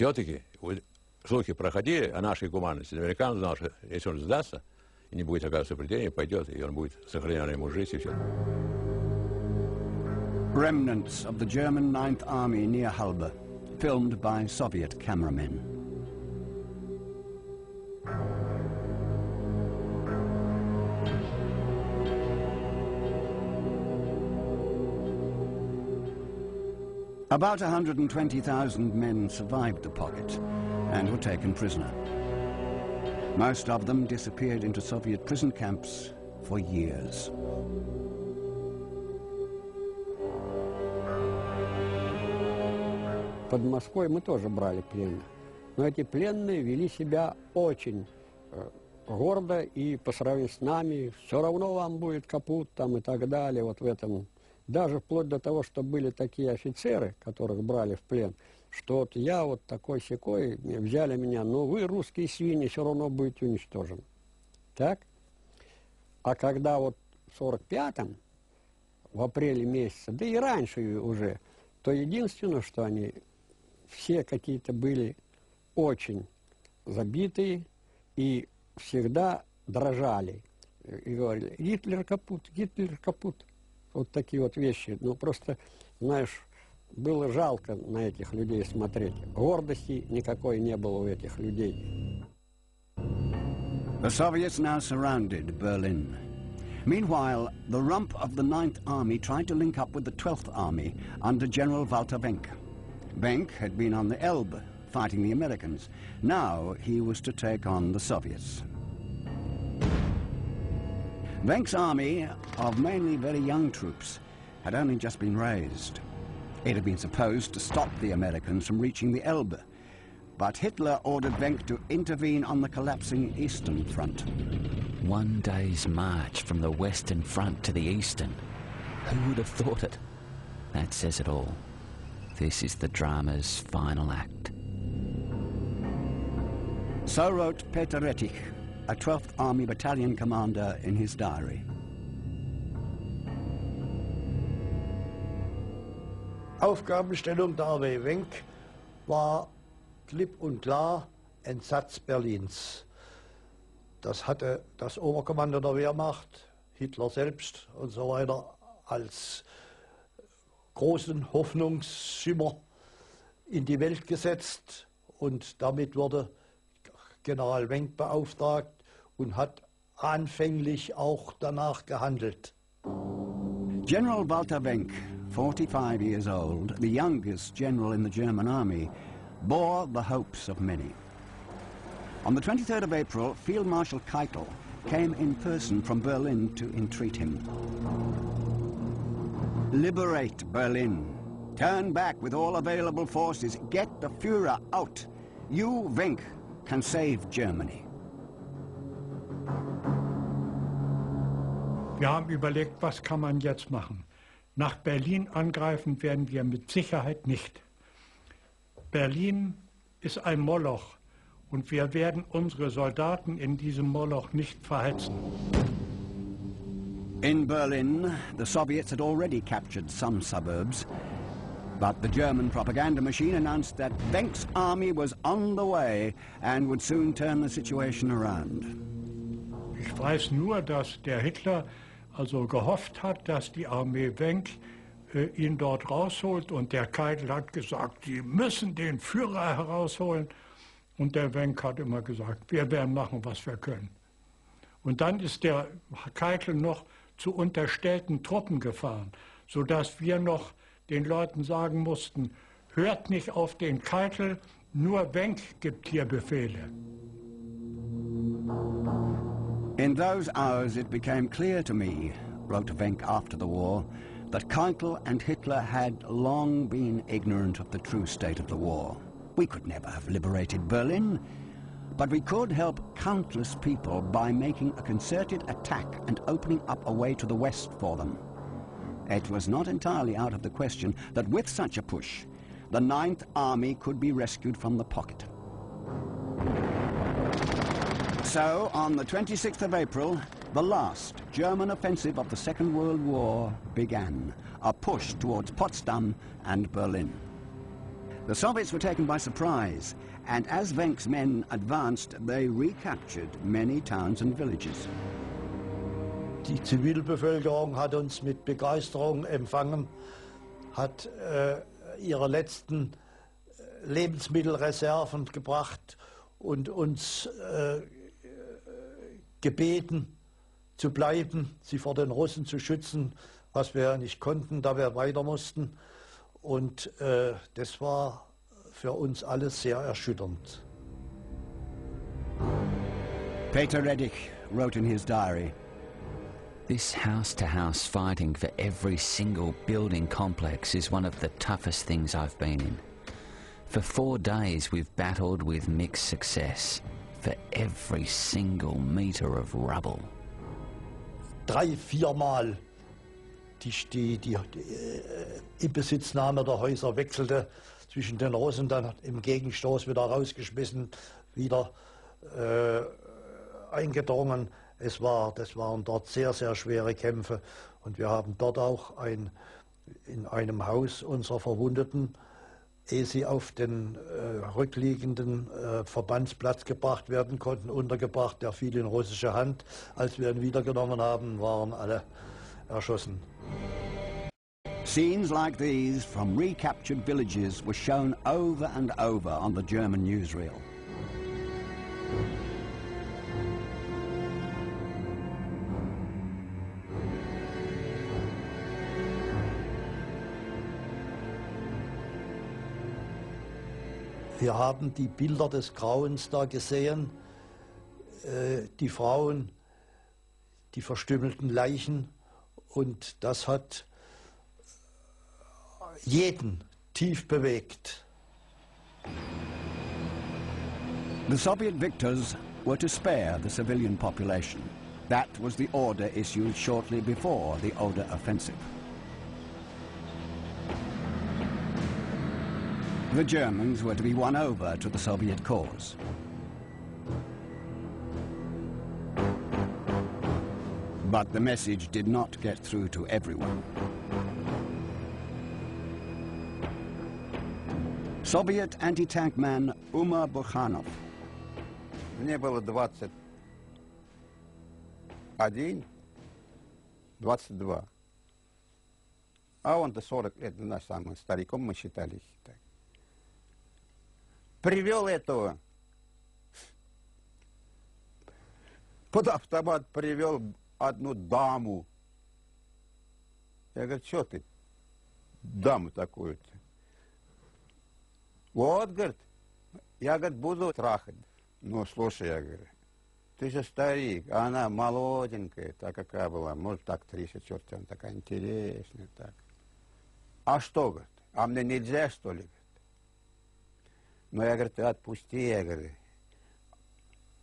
все-таки слухи проходили о нашей гуманности. Наверняка он знал, что если он сдастся и не будет оказывать сопротивления, пойдет, и он будет сохранена ему жизнь и все. Remnants of the German Ninth Army near Halbe, filmed by Soviet cameramen. About 120,000 men survived the pocket and were taken prisoner. Most of them disappeared into Soviet prison camps for years. Под Москвой мы тоже брали пленных. Но эти пленные вели себя очень э, гордо и по сравнению с нами. Все равно вам будет капут там и так далее. Вот в этом. Даже вплоть до того, что были такие офицеры, которых брали в плен, что вот я вот такой секой, взяли меня, но вы, русские свиньи, все равно будете уничтожены. Так? А когда вот в 45-м, в апреле месяце, да и раньше уже, то единственное, что они все какие-то были очень забитые и всегда дрожали. И говорили, Гитлер капут, Гитлер капут. Вот такие вот вещи. Ну, просто, знаешь, было жалко на этих людей смотреть. Гордости никакой не было у этих людей. The Soviets now surrounded Berlin. Meanwhile, the rump of the Ninth Army tried to link up with the Twelfth Army under General Walter Wenck. Wenck had been on the Elbe fighting the Americans. Now he was to take on the Soviets. Wenck's army, of mainly very young troops, had only just been raised. It had been supposed to stop the Americans from reaching the Elbe, but Hitler ordered Wenck to intervene on the collapsing Eastern Front. One day's march from the Western Front to the Eastern. Who would have thought it? That says it all. This is the drama's final act. So wrote Peter Rettich, a 12th Army Battalion commander, in his diary. Aufgabenstellung der Wenck war klipp und klar Entsatz Berlins. Das hatte das Oberkommando der Wehrmacht, Hitler selbst und so weiter als großen Hoffnungsschimmer in die Welt gesetzt und damit wurde General Wenck beauftragt und hat anfänglich auch danach gehandelt. General Walter Wenck, 45 years old, the youngest general in the German army, bore the hopes of many. On the 23rd of April, Field Marshal Keitel came in person from Berlin to entreat him. Liberate Berlin. Turn back with all available forces. Get the Führer out. You, Wenck, can save Germany. Wir haben überlegt, was kann man jetzt machen. Nach Berlin angreifen werden wir mit Sicherheit nicht. Berlin ist ein Moloch und wir werden unsere Soldaten in diesem Moloch nicht verhetzen. In Berlin, the Soviets had already captured some suburbs, but the German propaganda machine announced that Wenck's army was on the way and would soon turn the situation around. Ich weiß nur, dass der Hitler also gehofft hat, dass die Armee Wenck äh, ihn dort rausholt und der Keitel hat gesagt, sie müssen den Führer herausholen und der Wenck hat immer gesagt, wir werden machen, was wir können. Und dann ist der Keitel noch zu unterstellten Truppen gefahren, sodass wir noch den Leuten sagen mussten, hört nicht auf den Keitel, nur Wenck gibt hier Befehle. In those hours it became clear to me, wrote Wenck after the war, that Keitel and Hitler had long been ignorant of the true state of the war. We could never have liberated Berlin, but we could help countless people by making a concerted attack and opening up a way to the west for them. It was not entirely out of the question that with such a push, the Ninth Army could be rescued from the pocket. So, on the 26th of April, the last German offensive of the Second World War began, a push towards Potsdam and Berlin. The Soviets were taken by surprise, and as Venk's men advanced, they recaptured many towns and villages. Die Zivilbevölkerung hat uns mit Begeisterung empfangen, hat äh, ihre letzten äh, Lebensmittelreserven gebracht und uns äh, gebeten zu bleiben, sie vor den Russen zu schützen, was wir nicht konnten, da wir weiter mussten. Und äh, das war für uns alles sehr erschütternd. Peter Reddich wrote in his diary, This house-to-house fighting for every single building complex is one of the toughest things I've been in. For four days we've battled with mixed success for every single meter of rubble. Drei, viermal die, die, die, die äh, Inbesitznahme der Häuser wechselte zwischen den Russen, dann im Gegenstoß wieder rausgeschmissen, wieder äh, eingedrungen. Es war, das waren dort sehr, sehr schwere Kämpfe und wir haben dort auch ein, in einem Haus unserer Verwundeten, ehe sie auf den äh, rückliegenden äh, Verbandsplatz gebracht werden konnten, untergebracht. Der fiel in russische Hand. Als wir ihn wiedergenommen haben, waren alle erschossen. Scenes like these from recaptured villages were shown over and over on the German newsreel. Wir haben die Bilder des Grauens da gesehen, äh, die Frauen, die verstümmelten Leichen und das hat jeden tief bewegt. The Soviet victors were to spare the civilian population. That was the order issued shortly before the Oder offensive. The Germans were to be won over to the Soviet cause. But the message did not get through to everyone. Soviet anti-tank man Umar Bukhanov Мне было 21, 22. А он-то 40 лет, наш самый стариком мы считались. Так. Привел этого. Под автомат привел одну даму. Я говорю, что ты даму такую-то? Вот, говорит, я, говорит, буду трахать. Ну, слушай, я говорю, ты же старик, а она молоденькая, так какая была, может, 30 черт, она такая интересная, так. А что, говорит, а мне нельзя, что ли, говорит? Ну, я, говорит, отпусти, я говорю.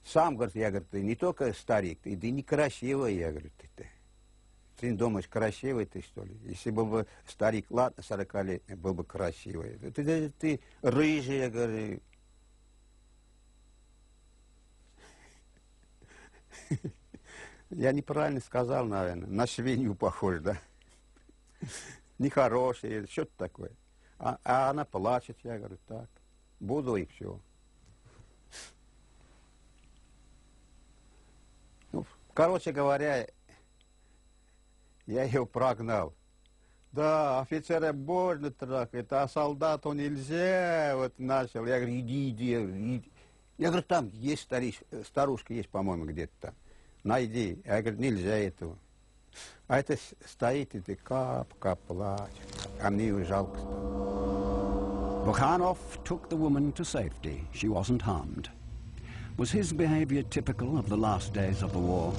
Сам, говорит, я, говорю, ты не только старик, ты, ты некрасивый, я говорю, ты, ты. Ты думаешь, красивый ты, что ли? Если был бы старик, ладно, 40-летний, был бы красивый. Ты, ты, ты рыжий, я говорю. Я неправильно сказал, наверное. На свинью похож, да? Нехороший, что-то такое. А, а она плачет, я говорю, так. Буду и все. Ну, короче говоря, я ее прогнал. Да, офицера больно трахает, а солдату нельзя, вот начал. Я говорю, иди, иди, иди. Я говорю, там есть стариш, старушка, есть, по-моему, где-то там. Найди. Я говорю, нельзя этого. А это стоит, и ты кап-кап плачет. А мне ее жалко. Bukhanov took the woman to safety. She wasn't harmed. Was his behavior typical of the last days of the war?